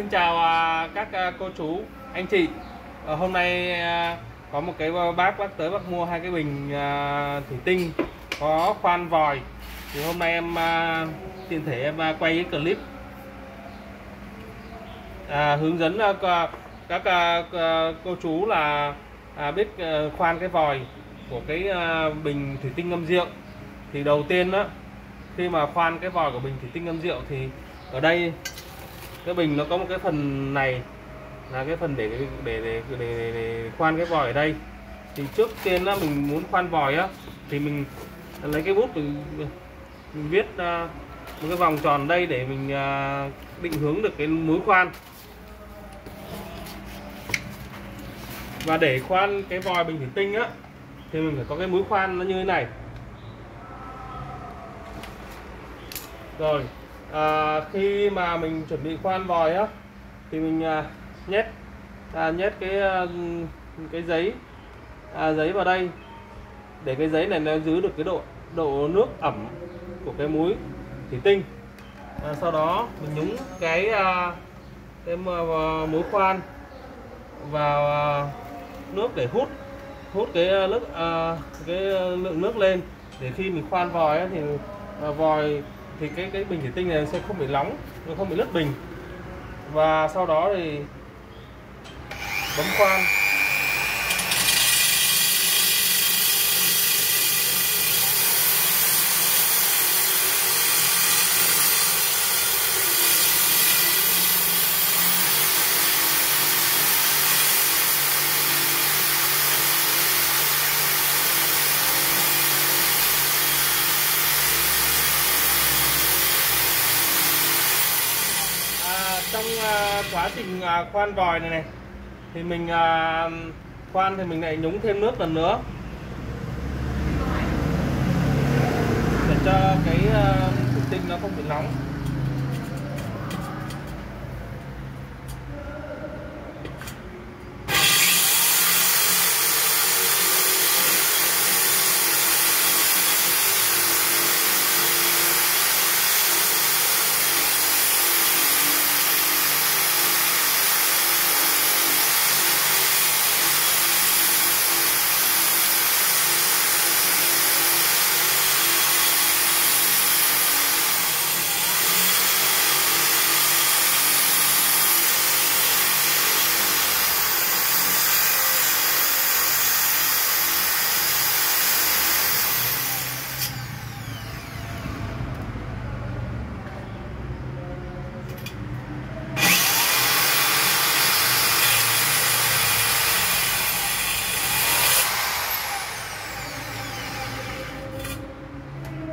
Xin chào à, các à, cô chú, anh chị. Ờ, hôm nay à, có một cái bác bác tới bác mua hai cái bình thủy tinh có khoan vòi. Thì hôm nay em tiện thể em quay cái clip à, hướng dẫn các cô chú là biết khoan cái vòi của cái bình thủy tinh ngâm rượu. Thì đầu tiên đó khi mà khoan cái vòi của bình thủy tinh ngâm rượu thì ở đây cái bình nó có một cái phần này là cái phần để để để để, để, để khoan cái vòi ở đây. Thì trước tiên là mình muốn khoan vòi á thì mình lấy cái bút mình, mình viết à, một cái vòng tròn đây để mình à, định hướng được cái mũi khoan. Và để khoan cái vòi bình thủy tinh á thì mình phải có cái mũi khoan nó như thế này. Rồi à, khi mà mình chuẩn bị khoan vòi á thì mình à, nhét à, nhét cái à, cái giấy à, giấy vào đây. Để cái giấy này nó giữ được cái độ độ nước ẩm của cái muối thủy tinh. À, sau đó mình nhúng cái à, cái muối à, khoan vào à, nước để hút hút cái à, nước à, cái lượng nước lên. Để khi mình khoan vòi á, thì à, vòi thì cái cái bình thủy tinh này sẽ không bị nóng, nó không bị lứt bình. Và sau đó thì bấm khoan à, trong ờ, quá trình ờ, khoan vòi này này, thì mình ờ, khoan thì mình lại nhúng thêm nước lần nữa. Để cho cái thủy tinh nó không bị nóng.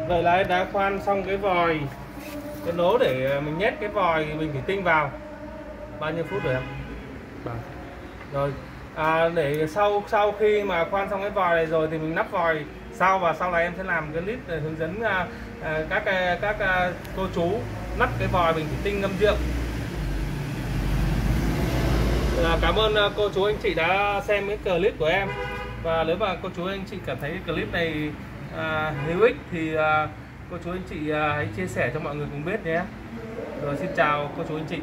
Vậy là đã khoan xong cái vòi cái nố để mình nhét cái vòi bình thủy tinh vào. Bao nhiêu phút rồi em Vâng. rồi à, để sau sau khi mà khoan xong cái vòi này rồi thì mình nắp vòi. Sau và sau này em sẽ làm cái clip để hướng dẫn à, à, các à, các à, cô chú nắp cái vòi bình thủy tinh ngâm rượu. À, cảm ơn à, cô chú anh chị đã xem cái clip của em. Và nếu mà cô chú anh chị cảm thấy cái clip này à, hữu ích thì à, cô chú anh chị à, hãy chia sẻ cho mọi người cùng biết nhé. Rồi xin chào cô chú anh chị.